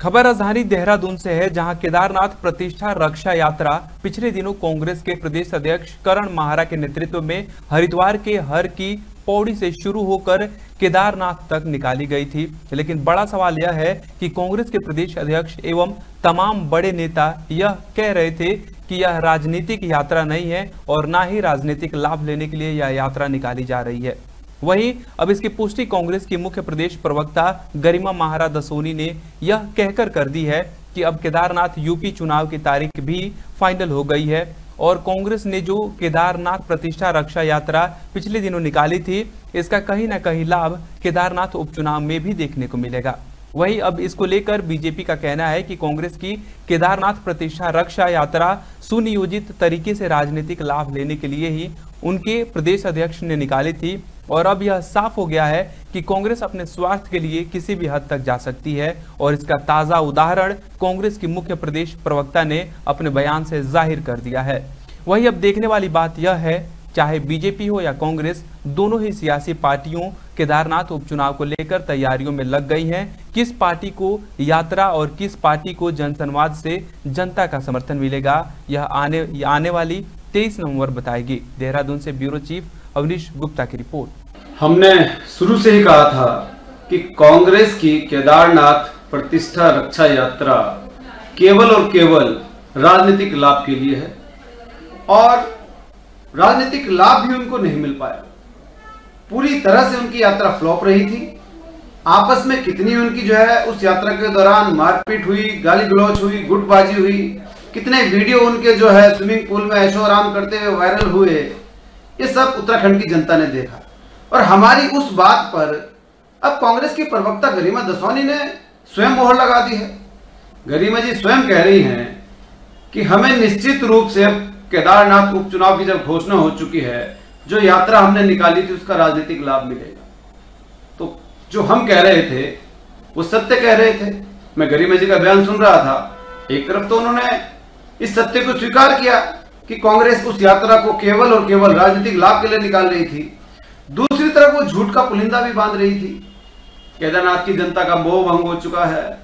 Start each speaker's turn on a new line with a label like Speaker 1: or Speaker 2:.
Speaker 1: खबर राजधानी देहरादून से है, जहाँ केदारनाथ प्रतिष्ठा रक्षा यात्रा पिछले दिनों कांग्रेस के प्रदेश अध्यक्ष करण महारा के नेतृत्व में हरिद्वार के हर की पौड़ी से शुरू होकर केदारनाथ तक निकाली गई थी। लेकिन बड़ा सवाल यह है कि कांग्रेस के प्रदेश अध्यक्ष एवं तमाम बड़े नेता यह कह रहे थे कि यह राजनीतिक यात्रा नहीं है और ना ही राजनीतिक लाभ लेने के लिए यह यात्रा निकाली जा रही है। वहीं अब इसकी पुष्टि कांग्रेस की मुख्य प्रदेश प्रवक्ता गरिमा महारा दसोनी ने यह कहकर कर दी है कि अब केदारनाथ यूपी चुनाव की तारीख भी फाइनल हो गई है और कांग्रेस ने जो केदारनाथ प्रतिष्ठा रक्षा यात्रा पिछले दिनों निकाली थी, इसका कहीं ना कहीं लाभ केदारनाथ उपचुनाव में भी देखने को मिलेगा। वहीं अब इसको लेकर बीजेपी का कहना है कि कांग्रेस की केदारनाथ प्रतिष्ठा रक्षा यात्रा सुनियोजित तरीके से राजनीतिक लाभ लेने के लिए ही उनके प्रदेश अध्यक्ष ने निकाली थी। और अब यह साफ़ हो गया है कि कांग्रेस अपने स्वार्थ के लिए किसी भी हद तक जा सकती है। और इसका ताज़ा उदाहरण कांग्रेस की मुख्य प्रदेश प्रवक्ता ने अपने बयान से ज़ाहिर कर दिया है। वही अब देखने वाली बात यह है, चाहे बीजेपी हो या कांग्रेस, दोनों ही सियासी पार्टियों केदारनाथ उपचुनाव को लेकर तैयारियों में लग गई हैं। किस पार्टी को यात्रा और किस पार्टी को जनसंवाद से जनता का समर्थन मिलेगा? यह आने आने वाली 23 नवंबर बताएगी। देहरादून से ब्यूरो चीफ अवनीश गुप्ता की रिपोर्ट।
Speaker 2: हमने शुरू से ही कहा था कि कांग्रेस की केदारनाथ प्रतिष्ठा रक्षा यात्रा केवल और केवल राजनीतिक लाभ के लिए है और राजनीतिक लाभ भी उनको नहीं मिल पाया। पूरी तरह से उनकी यात्रा फ्लॉप रही थी। आपस में कितनी उनकी जो है, उस यात्रा के दौरान मारपीट हुई, गाली गलौच हुई, गुटबाजी हुई, कितने वीडियो उनके जो है, स्विमिंग पूल में ऐशो आराम करते हुए वायरल हुए, ये सब उत्तराखंड की जनता ने देखा। और हमारी उस बात पर अब कांग्रेस की प्रवक्ता गरिमा दसौनी ने स्वयं मोहर लगा दी है। गरिमा जी स्वयं कह रही हैं कि हमें निश्चित रूप से अब केदारनाथ उपचुनाव की जब घोषणा हो चुकी है, जो यात्रा हमने निकाली थी, उसका राजनीतिक लाभ मिलेगा। जो हम कह रहे थे, वो सत्य कह रहे थे। मैं गरिमा जी का बयान सुन रहा था। एक तरफ़ तो उन्होंने इस सत्य को स्वीकार किया कि कांग्रेस उस यात्रा को केवल और केवल राजनीतिक लाभ के लिए निकाल रही थी। दूसरी तरफ़ वो झूठ का पुलिंदा भी बाँध रही थी। केदारनाथ की जनता का मोह भंग हो चुका है।